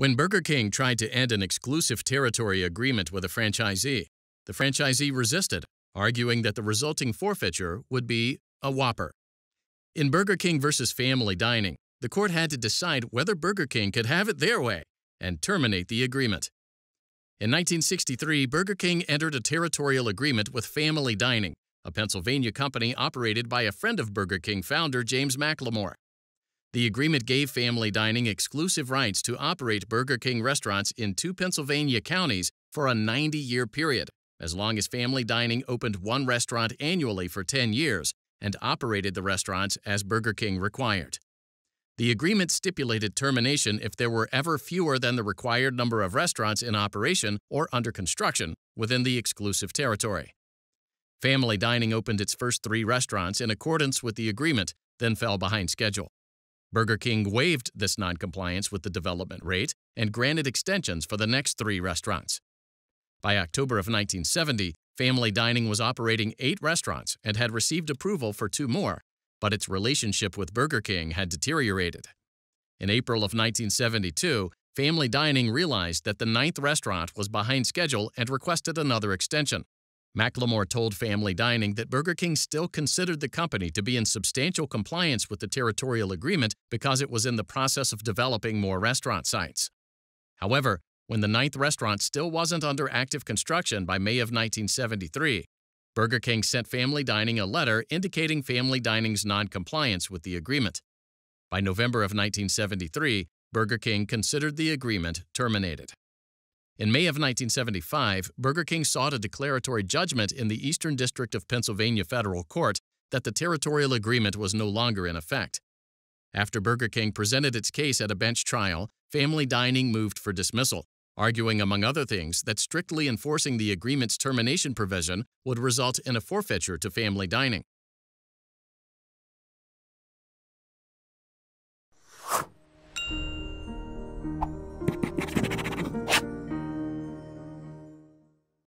When Burger King tried to end an exclusive territory agreement with a franchisee, the franchisee resisted, arguing that the resulting forfeiture would be a Whopper. In Burger King versus Family Dining, the court had to decide whether Burger King could have it their way and terminate the agreement. In 1963, Burger King entered a territorial agreement with Family Dining, a Pennsylvania company operated by a friend of Burger King founder James McLamore. The agreement gave Family Dining exclusive rights to operate Burger King restaurants in two Pennsylvania counties for a 90 year period, as long as Family Dining opened one restaurant annually for 10 years and operated the restaurants as Burger King required. The agreement stipulated termination if there were ever fewer than the required number of restaurants in operation or under construction within the exclusive territory. Family Dining opened its first three restaurants in accordance with the agreement, then fell behind schedule. Burger King waived this noncompliance with the development rate and granted extensions for the next three restaurants. By October of 1970, Family Dining was operating eight restaurants and had received approval for two more, but its relationship with Burger King had deteriorated. In April of 1972, Family Dining realized that the ninth restaurant was behind schedule and requested another extension. McLamore told Family Dining that Burger King still considered the company to be in substantial compliance with the territorial agreement because it was in the process of developing more restaurant sites. However, when the ninth restaurant still wasn't under active construction by May of 1973, Burger King sent Family Dining a letter indicating Family Dining's noncompliance with the agreement. By November of 1973, Burger King considered the agreement terminated. In May of 1975, Burger King sought a declaratory judgment in the Eastern District of Pennsylvania Federal Court that the territorial agreement was no longer in effect. After Burger King presented its case at a bench trial, Family Dining moved for dismissal, arguing, among other things, that strictly enforcing the agreement's termination provision would result in a forfeiture to family dining.